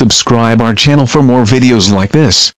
Subscribe our channel for more videos like this.